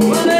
Mano,